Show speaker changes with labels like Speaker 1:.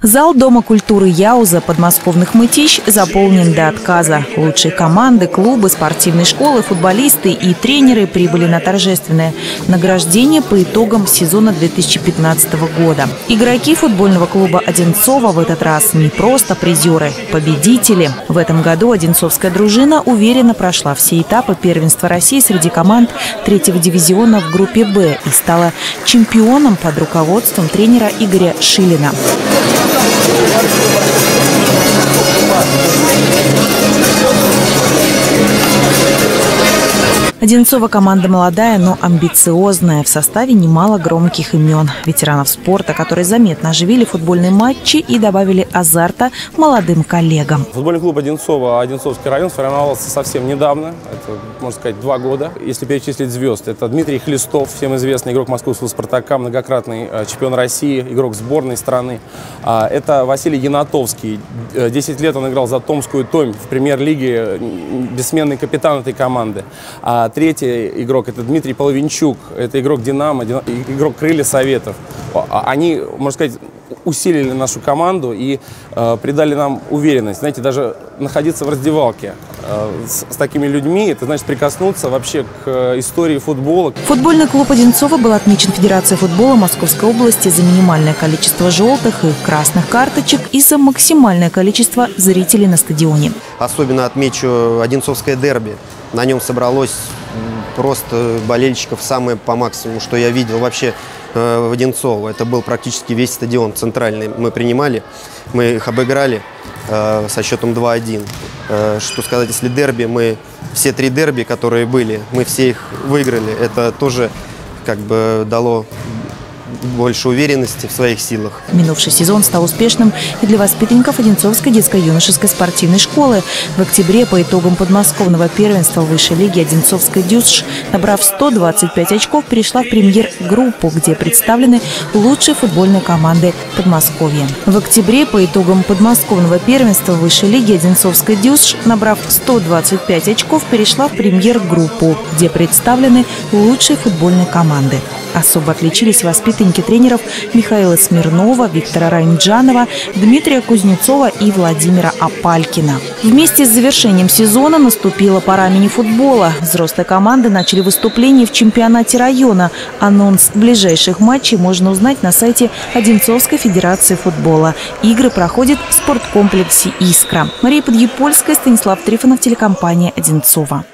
Speaker 1: Зал Дома культуры Яуза подмосковных мытищ заполнен до отказа. Лучшие команды, клубы, спортивные школы, футболисты и тренеры прибыли на торжественное награждение по итогам сезона 2015 года. Игроки футбольного клуба Одинцова в этот раз не просто призеры, победители. В этом году Одинцовская дружина уверенно прошла все этапы первенства России среди команд третьего дивизиона в группе «Б» и стала чемпионом под руководством тренера Игоря Шилина. Thank you. Одинцова команда молодая, но амбициозная. В составе немало громких имен. Ветеранов спорта, которые заметно оживили футбольные матчи и добавили азарта молодым коллегам.
Speaker 2: Футбольный клуб Одинцова, Одинцовский район сформировался совсем недавно. Это, можно сказать, два года. Если перечислить звезд, это Дмитрий Хлестов, всем известный игрок московского «Спартака», многократный э, чемпион России, игрок сборной страны. А, это Василий Янатовский. Э, десять лет он играл за Томскую Томь в премьер-лиге, бессменный капитан этой команды. Третий игрок – это Дмитрий Половинчук. Это игрок «Динамо», игрок «Крылья Советов». А, они, можно сказать, усилили нашу команду и э, придали нам уверенность. Знаете, даже находиться в раздевалке э, с, с такими людьми, это значит прикоснуться вообще к э, истории футбола.
Speaker 1: Футбольный клуб Одинцова был отмечен Федерацией футбола Московской области за минимальное количество желтых и красных карточек и за максимальное количество зрителей на стадионе.
Speaker 3: Особенно отмечу Одинцовское дерби. На нем собралось просто болельщиков самое по максимуму, что я видел вообще э, в Одинцово. Это был практически весь стадион центральный. Мы принимали, мы их обыграли э, со счетом 2-1. Э, что сказать, если дерби, мы все три дерби, которые были, мы все их выиграли. Это тоже как бы дало больше уверенности в своих силах.
Speaker 1: Минувший сезон стал успешным и для воспитанников Одинцовской детско-юношеской спортивной школы. В октябре по итогам подмосковного первенства высшей лиги Одинцовская дюсш, набрав 125 очков, перешла в премьер-группу, где представлены лучшие футбольные команды Подмосковья. В октябре по итогам подмосковного первенства высшей лиги Одинцовская дюсш, набрав 125 очков, перешла в премьер-группу, где представлены лучшие футбольные команды. Особо отличились воспитанники тренеров Михаила Смирнова, Виктора Раймджанова, Дмитрия Кузнецова и Владимира Апалькина. Вместе с завершением сезона наступила пора мини-футбола. Взрослые команды начали выступление в чемпионате района. Анонс ближайших матчей можно узнать на сайте Одинцовской Федерации футбола. Игры проходят в спорткомплексе «Искра». Мария Подъепольская, Станислав Трифонов, телекомпания «Одинцова».